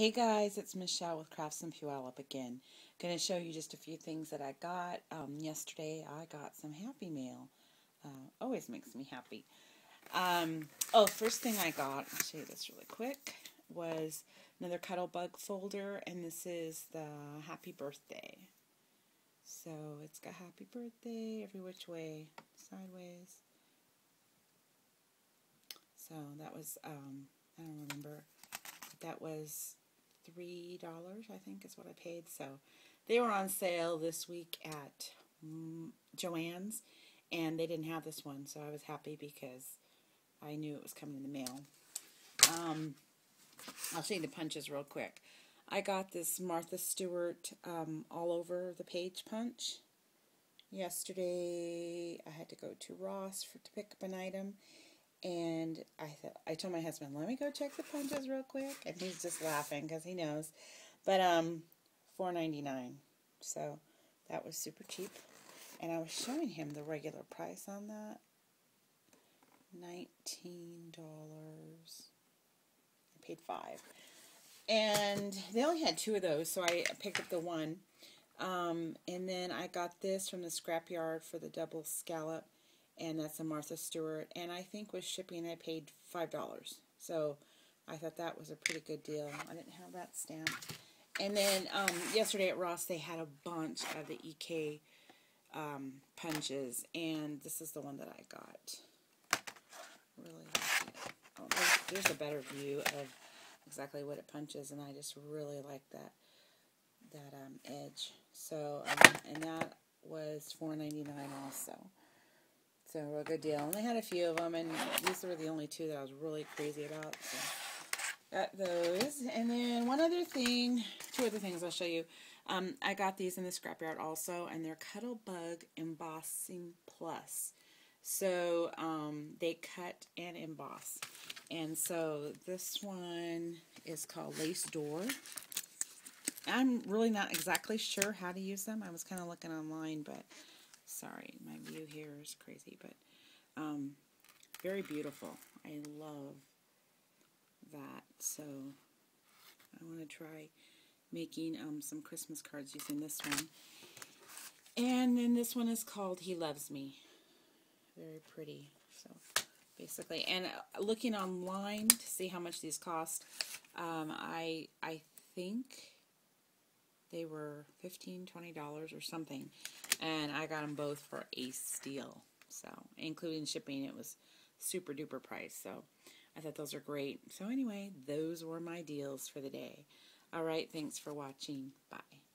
Hey guys, it's Michelle with Crafts and Puyallup again. Going to show you just a few things that I got. Um, yesterday I got some Happy Mail. Uh, always makes me happy. Um, oh, first thing I got, I'll show you this really quick, was another Cuttlebug folder, and this is the Happy Birthday. So it's got Happy Birthday every which way, sideways. So that was, um, I don't remember, that was $3, I think is what I paid. So they were on sale this week at mm, Joann's, and they didn't have this one, so I was happy because I knew it was coming in the mail. Um, I'll show you the punches real quick. I got this Martha Stewart um, all over the page punch. Yesterday I had to go to Ross for, to pick up an item and I thought I told my husband, "Let me go check the punches real quick," and he's just laughing because he knows. But um, four ninety nine, so that was super cheap. And I was showing him the regular price on that. Nineteen dollars. I paid five, and they only had two of those, so I picked up the one. Um, and then I got this from the scrapyard for the double scallop and that's a Martha Stewart. And I think with shipping I paid $5. So I thought that was a pretty good deal. I didn't have that stamp. And then um, yesterday at Ross they had a bunch of the EK um, punches, and this is the one that I got. Really oh, there's, there's, a better view of exactly what it punches, and I just really like that that um, edge. So, um, and that was $4.99 also. So a good deal. They had a few of them, and these were the only two that I was really crazy about. So got those. And then one other thing, two other things I'll show you. Um, I got these in the scrapyard also, and they're Cuttlebug Embossing Plus. So um, they cut and emboss. And so this one is called Lace Door. I'm really not exactly sure how to use them. I was kind of looking online, but Sorry, my view here is crazy, but um, very beautiful. I love that. So I want to try making um, some Christmas cards using this one. And then this one is called He Loves Me. Very pretty. So basically, and uh, looking online to see how much these cost, um, I I think they were $15, $20 or something. And I got them both for a steal. So, including shipping, it was super duper price. So, I thought those are great. So, anyway, those were my deals for the day. All right, thanks for watching. Bye.